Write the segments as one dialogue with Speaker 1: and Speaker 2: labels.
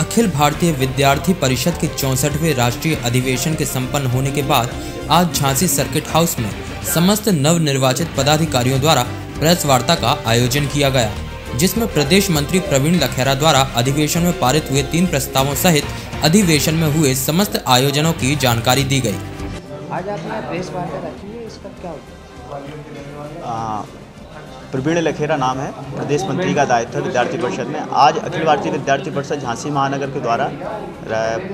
Speaker 1: अखिल भारतीय विद्यार्थी परिषद के चौसठवें राष्ट्रीय अधिवेशन के संपन्न होने के बाद आज झांसी सर्किट हाउस में समस्त नव निर्वाचित पदाधिकारियों द्वारा प्रेस वार्ता का आयोजन किया गया जिसमें प्रदेश मंत्री प्रवीण लखेरा द्वारा अधिवेशन में पारित हुए तीन प्रस्तावों सहित अधिवेशन में हुए समस्त आयोजनों की जानकारी दी गई।
Speaker 2: आज आपने प्रेस वार्ता रखी है इसका क्या होता
Speaker 3: आ, प्रवीण लखेरा नाम है, प्रदेश मंत्री का दायित्व विद्यार्थी परिषद में। आज अखिल भारतीय विद्यार्थी परिषद झांसी महानगर के द्वारा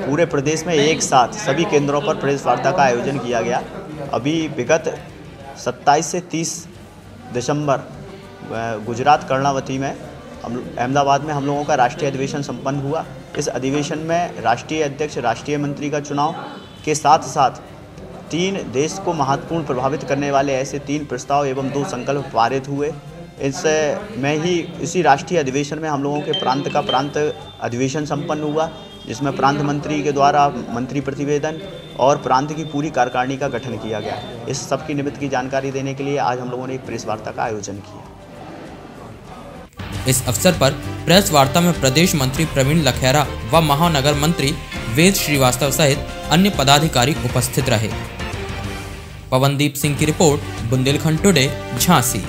Speaker 3: पूरे प्रदेश में एक साथ सभी केंद्रों पर प्रेस वार्ता का आयोजन किया गया। अभी विगत 27 से 30 दिसंबर गुजरात कर्णावती में हम, अहमदाबाद में हम लोगों का राष्ट्रीय अधिवेशन संपन्न हुआ। इस अधिवेशन में राष्ट्रीय अध्यक्ष, राष्ट्रीय मंत्री का चुनाव के साथ साथ तीन देश को महत्वपूर्ण प्रभावित करने वाले ऐसे तीन प्रस्ताव एवं दो संकल्प पारित हुए। इससे मैं ही इसी राष्ट्रीय अधिवेशन में हम लोगों के प्रांत का प्रांत अधिवेशन संपन्न हुआ, जिसमें प्रांत मंत्री के द्वारा मंत्री प्रतिवेदन और प्रांत की पूरी कार्यकारिणी का गठन किया गया। इस सब की निमित्त की जानकारी देने के लिए आज हम लोगों ने एक प्रेस वार्ता का आयोजन किया।
Speaker 1: इस अवसर पर प्रेस वार्ता में प्रदेश मंत्री प्रवीण लखेरा व महानगर मंत्री वेद श्रीवास्तव सहित अन्य पदाधिकारी उपस्थित रहे। पवनदीप सिंह की रिपोर्ट बुंदेलखंड टुडे झांसी।